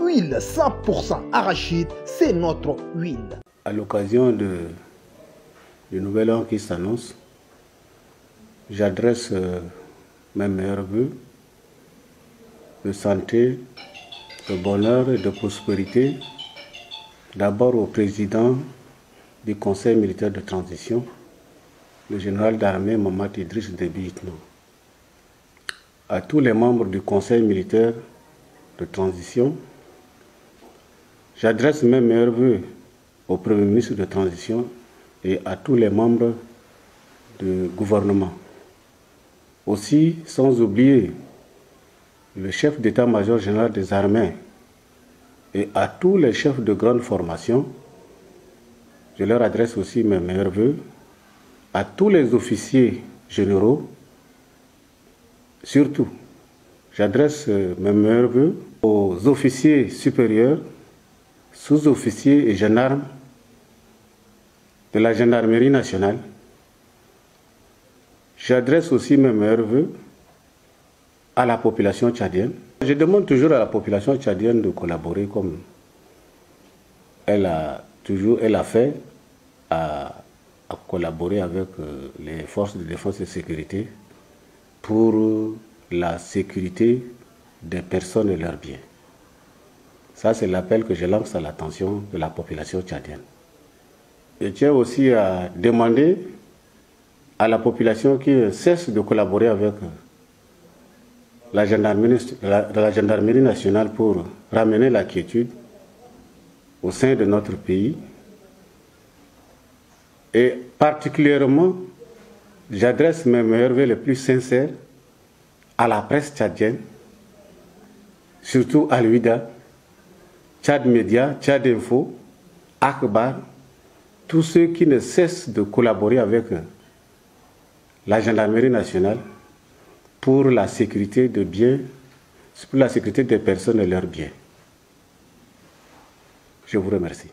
huile 100% arachide, c'est notre huile. À l'occasion de, du nouvel an qui s'annonce, j'adresse euh, mes meilleurs voeux de santé, de bonheur et de prospérité, d'abord au président du Conseil militaire de transition, le général d'armée Mamad Idriss Déby à tous les membres du Conseil militaire de transition, j'adresse mes meilleurs voeux au Premier ministre de transition et à tous les membres du gouvernement. Aussi, sans oublier le chef d'état-major général des armées et à tous les chefs de grande formation, je leur adresse aussi mes meilleurs voeux, à tous les officiers généraux, surtout, j'adresse mes meilleurs voeux aux officiers supérieurs, sous-officiers et gendarmes de la gendarmerie nationale. J'adresse aussi mes meilleurs voeux à la population tchadienne. Je demande toujours à la population tchadienne de collaborer comme elle a toujours elle a fait à, collaborer avec euh, les forces de défense et de sécurité pour la sécurité des personnes et leurs biens. Ça, c'est l'appel que je lance à l'attention de la population tchadienne. Je tiens aussi à demander à la population qui cesse de collaborer avec la gendarmerie, la gendarmerie nationale pour ramener la quiétude au sein de notre pays. Et particulièrement, j'adresse mes meilleurs voeux les plus sincères à la presse tchadienne, surtout à l'UIDA, Tchad Média, Tchad Info, Akbar, tous ceux qui ne cessent de collaborer avec la gendarmerie nationale pour la sécurité de biens, pour la sécurité des personnes et leurs biens. Je vous remercie.